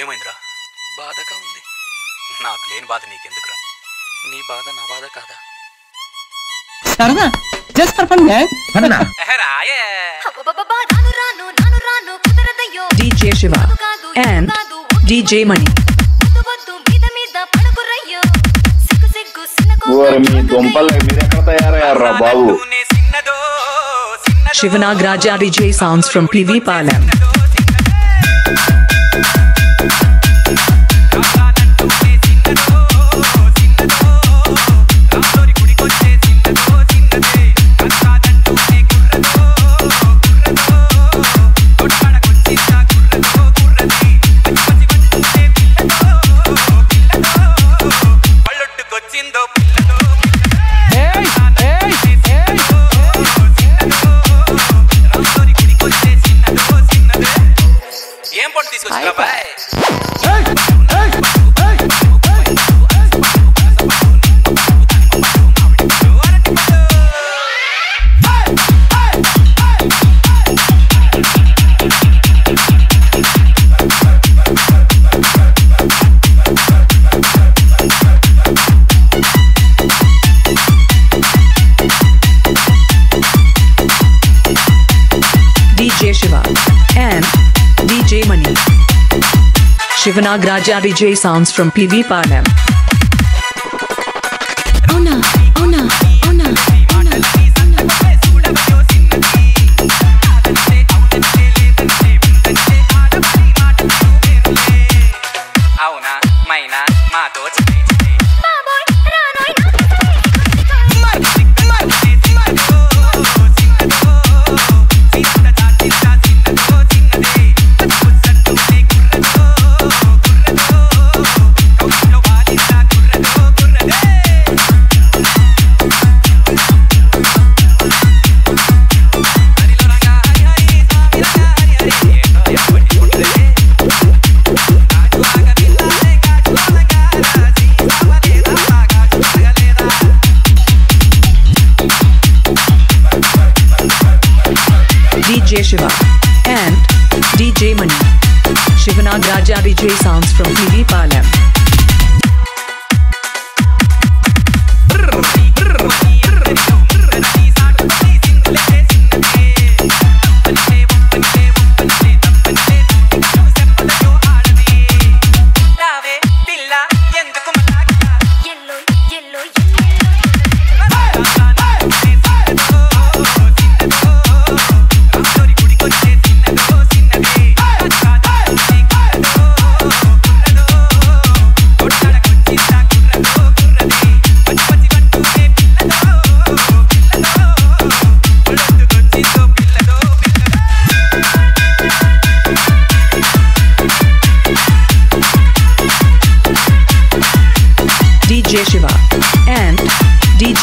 ఏమైందిరా బాధగా ఉంది నాకు లేని బాధ నీకెందుకురా నీ బాధ నా బాధ కాదా సరదా జస్ట్ ఫర్ ఫన్ మ్యాన్ రాయే అబ్బబ్బబ్బా, రాను రాను నాను రాను కుదరదయ్యో DJ Shiva కాదు, కాదు, and కాదు, వద్దు, DJ Money. వద్దు, వద్దు, మీద మీద పడకురయ్యో సిగ్గు సిగ్గు సిన్నకోపం, ఓరి మీ దుంపలు మీరెక్కడ తయారయ్యారా బాబు నాన్నతోనే చిన్నదో చిన్నదో, Shivanag Raja DJ sounds from PV Palam. Hi, Hi DJ Shiva and DJ Money. Shivanag Raja DJ sounds from PV Palam. Shiva and DJ Mani. Shivanag Raja DJ sounds from TV Palam.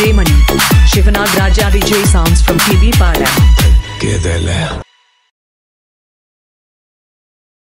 DJ Money. Shivanag Raja DJ sounds from TV Palam.